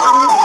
Oh,